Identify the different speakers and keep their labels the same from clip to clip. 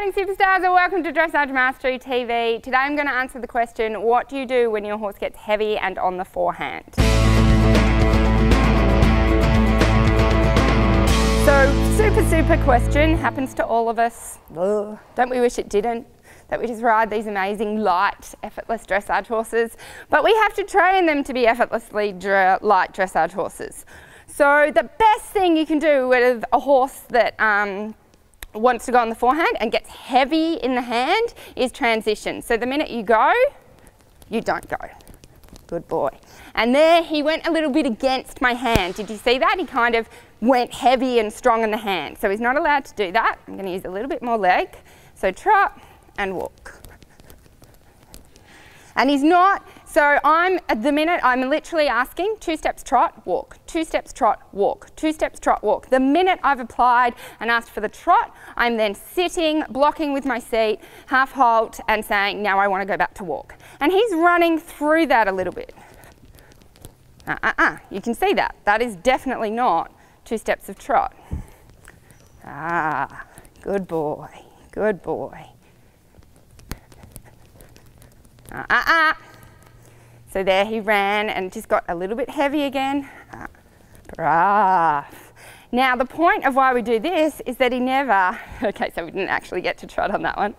Speaker 1: riding superstars and welcome to Dressage Mastery TV. Today I'm going to answer the question, what do you do when your horse gets heavy and on the forehand? So super, super question, happens to all of us. Ugh. Don't we wish it didn't? That we just ride these amazing, light, effortless dressage horses. But we have to train them to be effortlessly light dressage horses. So the best thing you can do with a horse that um, wants to go on the forehand and gets heavy in the hand is transition. So the minute you go, you don't go. Good boy. And there he went a little bit against my hand. Did you see that? He kind of went heavy and strong in the hand. So he's not allowed to do that. I'm going to use a little bit more leg. So trot and walk. And he's not so I'm, at the minute, I'm literally asking two steps trot, walk, two steps trot, walk, two steps trot, walk. The minute I've applied and asked for the trot, I'm then sitting, blocking with my seat, half halt, and saying, now I want to go back to walk. And he's running through that a little bit. Uh-uh-uh, you can see that. That is definitely not two steps of trot. Ah, good boy, good boy. Uh-uh-uh. So there he ran and just got a little bit heavy again. Braff. Now the point of why we do this is that he never, okay, so we didn't actually get to trot on that one.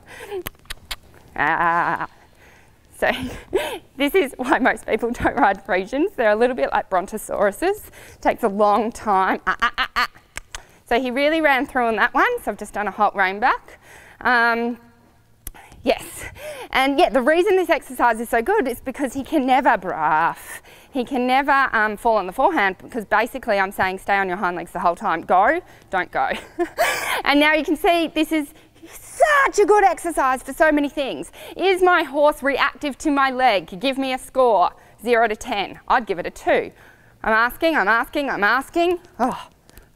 Speaker 1: Ah. So this is why most people don't ride Friesians. They're a little bit like brontosauruses. Takes a long time. Ah, ah, ah, ah. so he really ran through on that one. So I've just done a hot rein back. Um. And yet the reason this exercise is so good is because he can never braff. He can never um, fall on the forehand because basically I'm saying stay on your hind legs the whole time. Go, don't go. and now you can see this is such a good exercise for so many things. Is my horse reactive to my leg? Give me a score, zero to 10. I'd give it a two. I'm asking, I'm asking, I'm asking. Oh,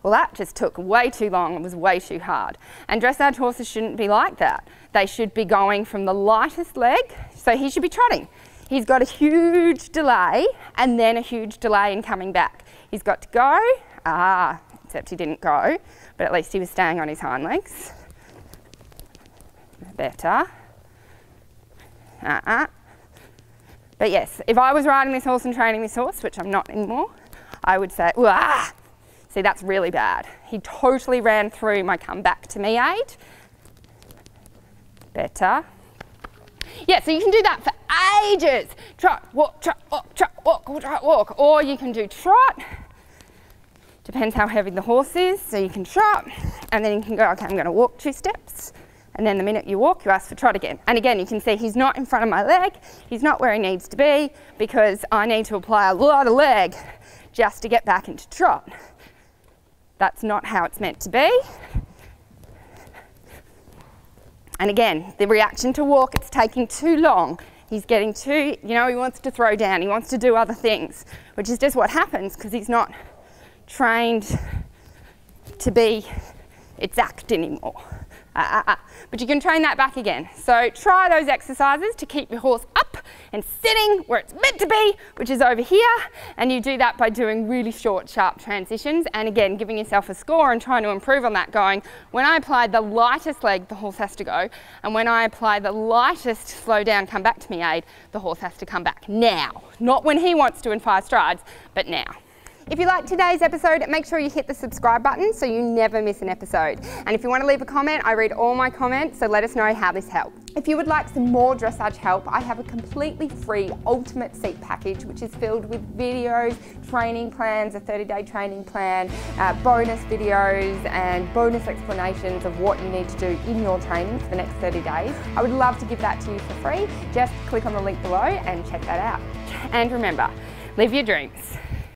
Speaker 1: well, that just took way too long and was way too hard. And dressage horses shouldn't be like that. They should be going from the lightest leg, so he should be trotting. He's got a huge delay and then a huge delay in coming back. He's got to go, ah, except he didn't go, but at least he was staying on his hind legs. Better. Uh-uh. But yes, if I was riding this horse and training this horse, which I'm not anymore, I would say, ah, See, that's really bad. He totally ran through my come back to me aid. Better. Yeah, so you can do that for ages. Trot, walk, trot, walk, trot, walk, trot, walk. Or you can do trot. Depends how heavy the horse is. So you can trot, and then you can go, okay, I'm going to walk two steps. And then the minute you walk, you ask for trot again. And again, you can see he's not in front of my leg. He's not where he needs to be because I need to apply a lot of leg just to get back into trot. That's not how it's meant to be. And again, the reaction to walk, it's taking too long. He's getting too, you know, he wants to throw down, he wants to do other things, which is just what happens because he's not trained to be exact anymore. Uh, uh, uh. But you can train that back again. So try those exercises to keep your horse up and sitting where it's meant to be, which is over here. And you do that by doing really short, sharp transitions. And again, giving yourself a score and trying to improve on that going, when I apply the lightest leg, the horse has to go. And when I apply the lightest slow down, come back to me aid, the horse has to come back now. Not when he wants to in five strides, but now. If you liked today's episode, make sure you hit the subscribe button so you never miss an episode. And if you want to leave a comment, I read all my comments, so let us know how this helped. If you would like some more dressage help, I have a completely free ultimate seat package, which is filled with videos, training plans, a 30-day training plan, uh, bonus videos, and bonus explanations of what you need to do in your training for the next 30 days. I would love to give that to you for free. Just click on the link below and check that out. And remember, live your dreams.